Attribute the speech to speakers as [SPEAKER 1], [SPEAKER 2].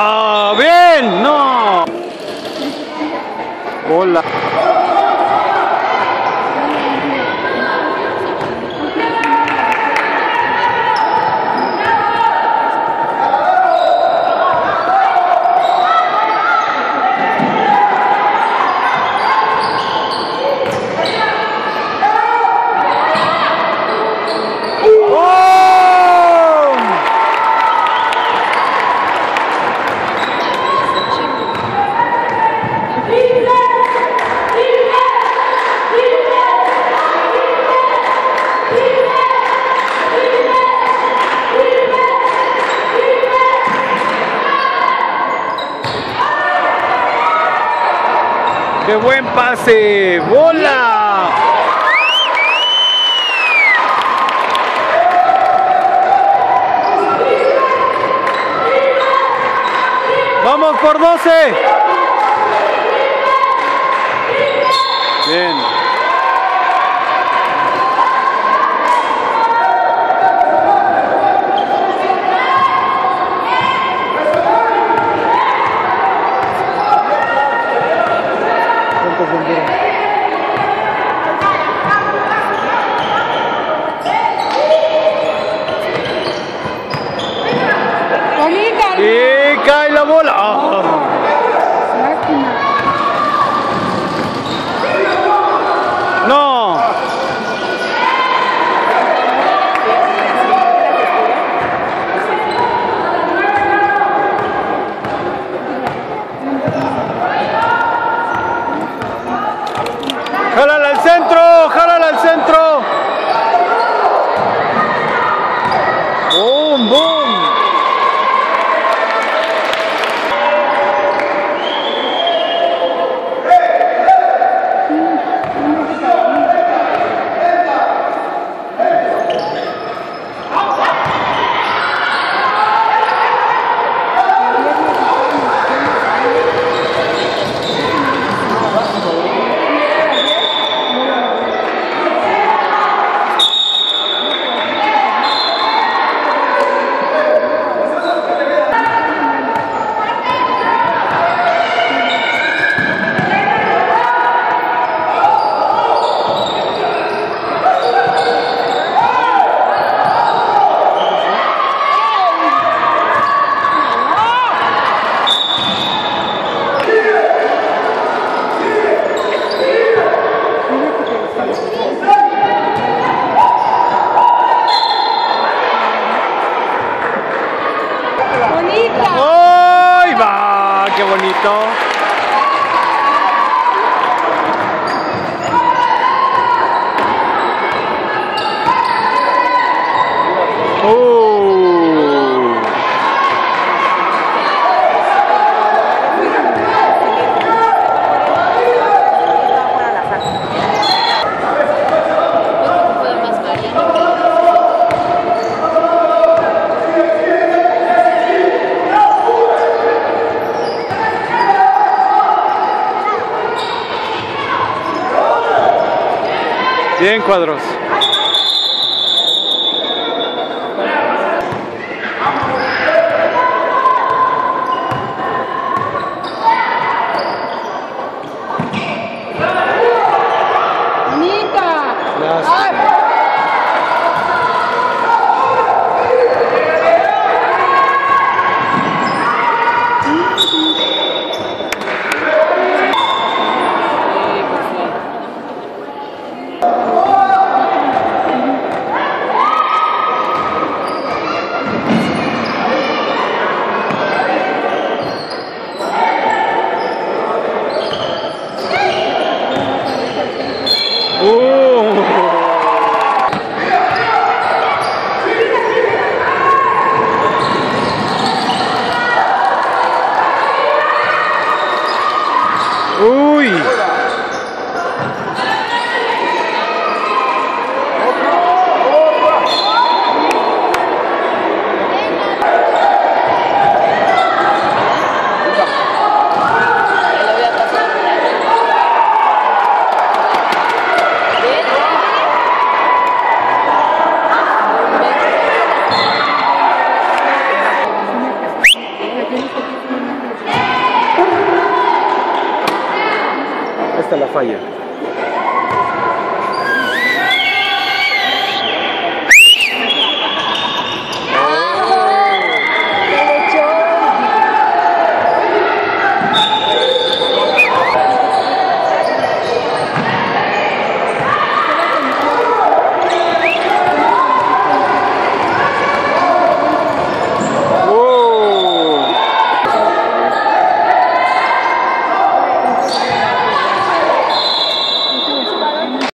[SPEAKER 1] ¡Ah, bien! ¡No! Hola. ¡Qué buen pase! ¡Bola! ¡Vamos por 12! Bien.
[SPEAKER 2] Bonita.
[SPEAKER 1] Y cae la bola.
[SPEAKER 2] Lástima.
[SPEAKER 1] No. Jálala al centro, jálala al centro.
[SPEAKER 2] Bonita.
[SPEAKER 1] ¡Ay, va! ¡Qué bonito! ¡Uh! Bien, cuadros.
[SPEAKER 3] Está la falla.